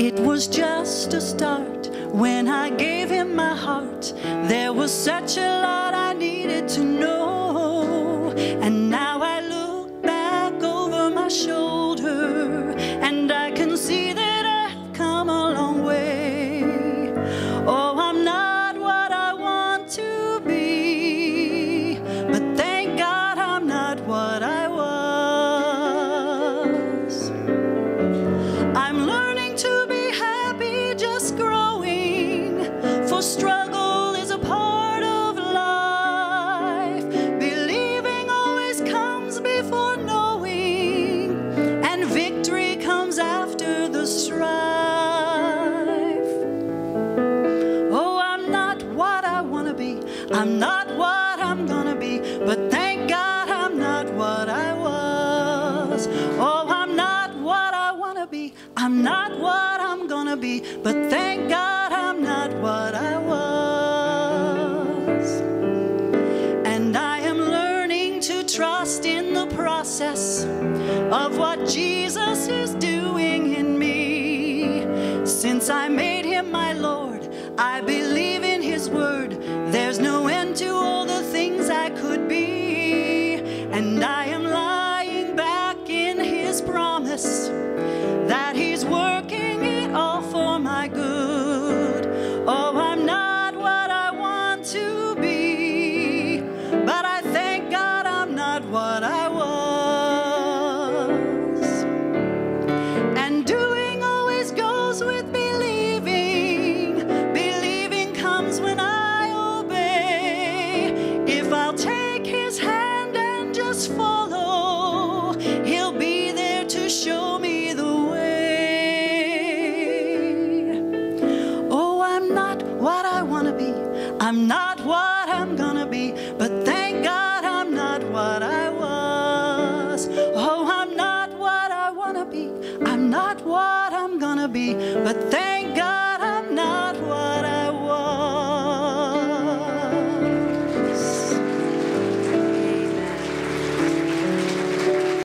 It was just a start when I gave him my heart. There was such a lot I needed to know. Before knowing, and victory comes after the strife. Oh, I'm not what I want to be. I'm not what I'm gonna be. But thank God I'm not what I was. Oh, I'm not what I want to be. I'm not what I'm gonna be. But thank God I'm not what I was. Process of what Jesus is doing in me. Since I made him my Lord, I believe in his word. There's no end to all the things I could be. And I am lying back in his promise believing. Believing comes when I obey. If I'll take his hand and just follow, he'll be there to show me the way. Oh, I'm not what I want to be. I'm not what I'm gonna be. But thank God I'm not what I was. Oh, I'm not what I want to be. I'm not what gonna be. But thank.